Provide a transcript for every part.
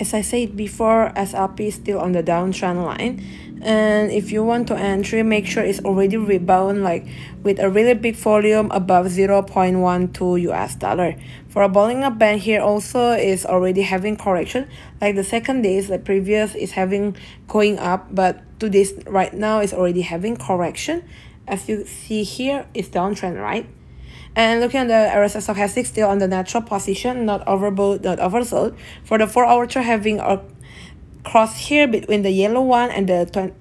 as I said before, SLP is still on the downtrend line. And if you want to entry, make sure it's already rebound like with a really big volume above 0.12 US dollar. For a Bollinger Band here also is already having correction. Like the second days, the previous is having going up, but today's right now is already having correction. As you see here, it's downtrend, right? And looking at the RSI stochastic still on the natural position, not overbought, not oversold. For the 4 hour chart having a cross here between the yellow one and the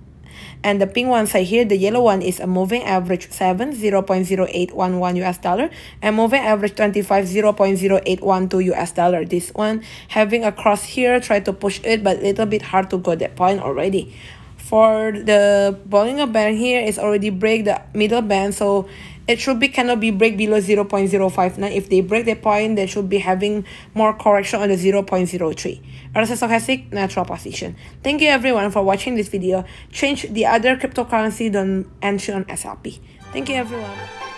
and the pink one side here the yellow one is a moving average 7 0 0.0811 us dollar and moving average 25 0 0.0812 us dollar this one having a cross here try to push it but little bit hard to go that point already for the Bollinger Band here is already break the middle band so it should be cannot be break below 0 0.059 if they break the point they should be having more correction on the 0 0.03 RSI stochastic natural position. Thank you everyone for watching this video. Change the other cryptocurrency don't enter on slp thank you everyone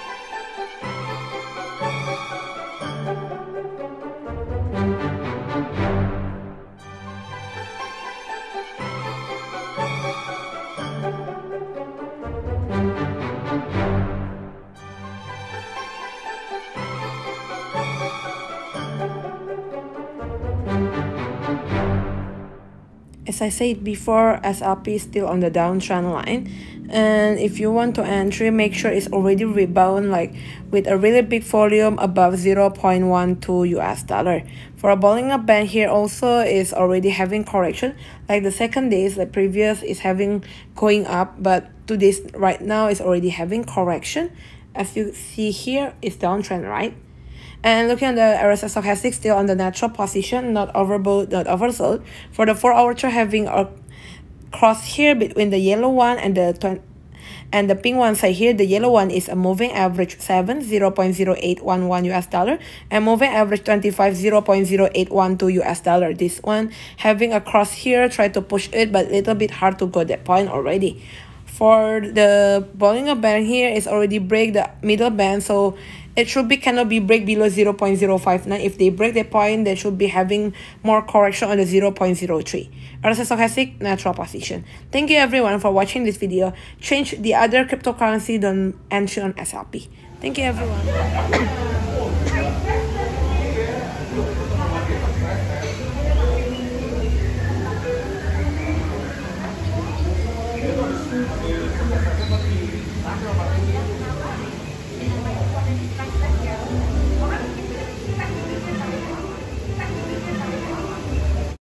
as I said before, SLP is still on the downtrend line. And if you want to entry, make sure it's already rebound like with a really big volume above 0.12 US dollar. For a Bollinger Band here also is already having correction. Like the second days, the previous is having going up, but today's right now is already having correction. As you see here, it's downtrend, right? And looking at the RSI stochastic still on the natural position, not overbought, not oversold. For the 4 hour chart having a cross here between the yellow one and the and the pink one side here the yellow one is a moving average 7 0 0.0811 us dollar and moving average 25 0 0.0812 us dollar this one having a cross here try to push it but a little bit hard to go that point already for the Bollinger Band here is already break the middle band so it should be cannot be break below 0.059 if they break the point they should be having more correction on the 0.03 RSI stochastic natural position. Thank you everyone for watching this video. Change the other cryptocurrency don entry on slp thank you everyone.